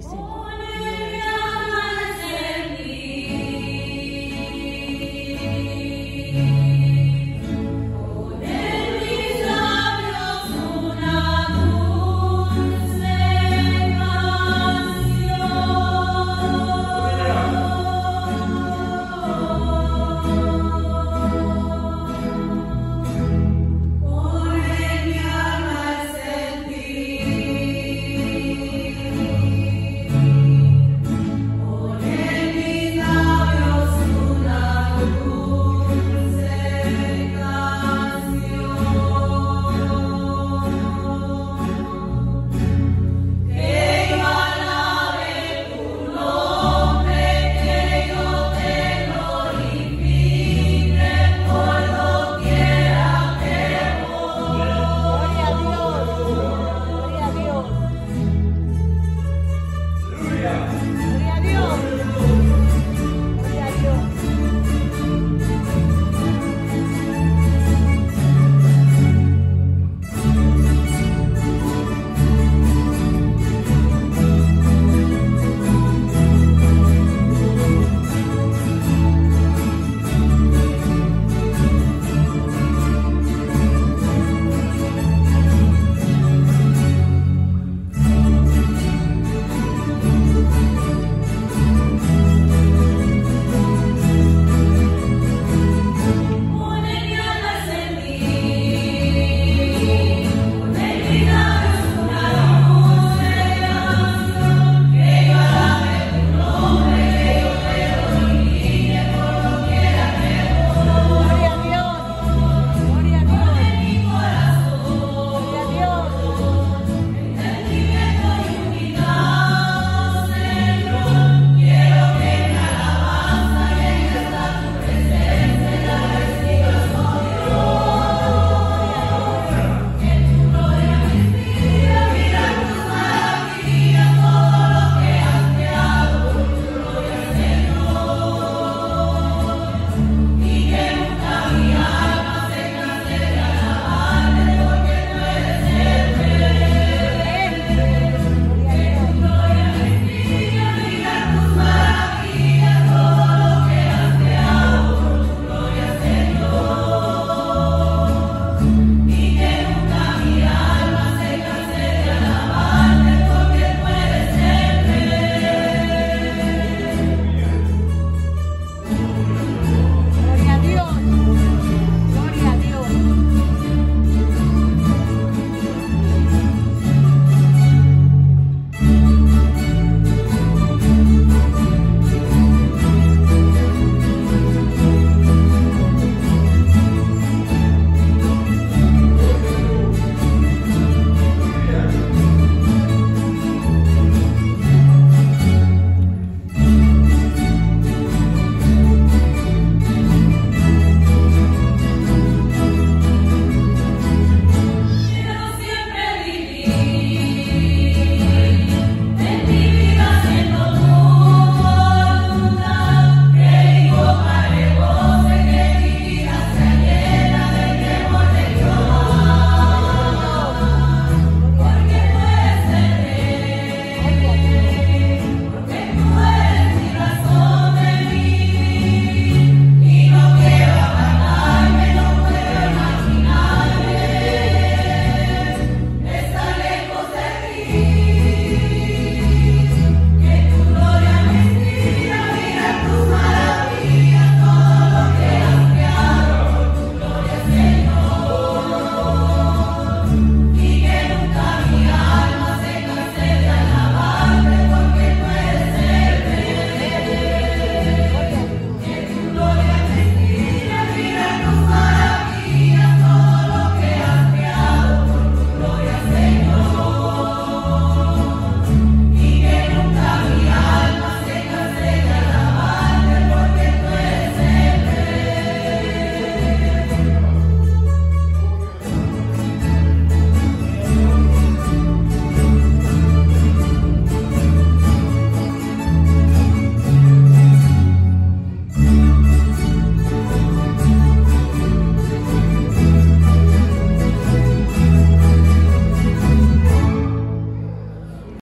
Listen. you.